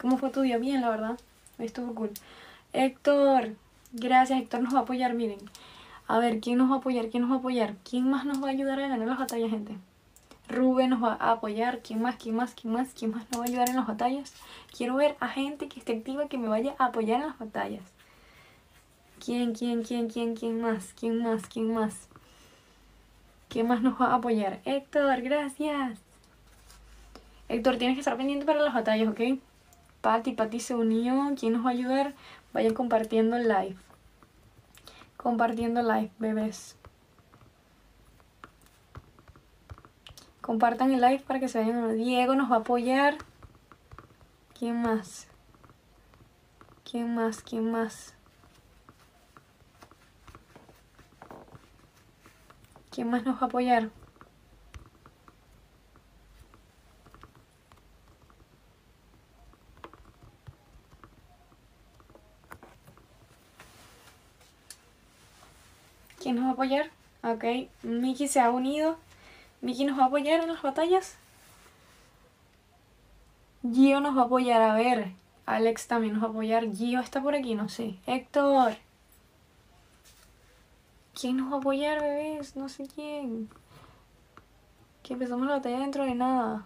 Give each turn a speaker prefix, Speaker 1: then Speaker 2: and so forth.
Speaker 1: ¿Cómo fue tu día? Bien, la verdad. Estuvo cool. Héctor, gracias. Héctor nos va a apoyar, miren. A ver, ¿quién nos va a apoyar? ¿Quién nos va a apoyar? ¿Quién más nos va a ayudar a ganar las batallas, gente? Rubén nos va a apoyar. ¿Quién más? ¿Quién más? ¿Quién más? ¿Quién más nos va a ayudar en las batallas? Quiero ver a gente que esté activa que me vaya a apoyar en las batallas. ¿Quién, quién, quién, quién, quién más? ¿Quién más? ¿Quién más? ¿Quién más nos va a apoyar? Héctor, gracias. Héctor, tienes que estar pendiente para las batallas, ¿ok? Pati, Pati se unió. ¿Quién nos va a ayudar? Vayan compartiendo el live. Compartiendo live, bebés. Compartan el live para que se vayan. Diego nos va a apoyar. ¿Quién más? ¿Quién más? ¿Quién más? ¿Quién más nos va a apoyar? ¿Quién nos va a apoyar? Ok, Miki se ha unido. Miki nos va a apoyar en las batallas. Gio nos va a apoyar, a ver. Alex también nos va a apoyar. Gio está por aquí, no sé. Héctor. ¿Quién nos va a apoyar, bebés? No sé quién. Que empezamos la batalla dentro de nada.